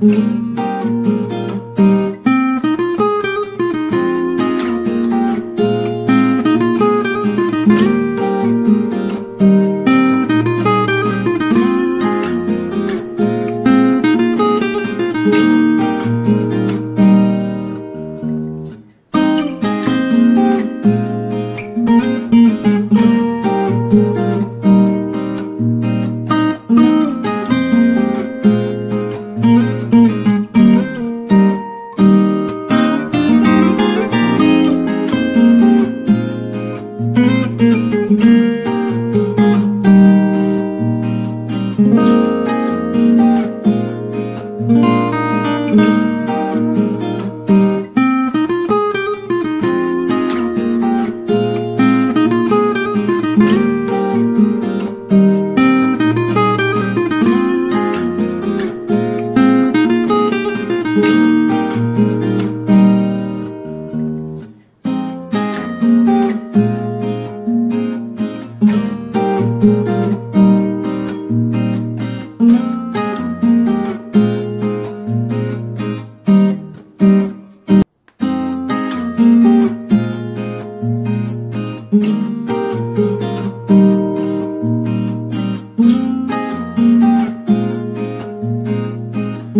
Mm-hmm.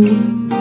Música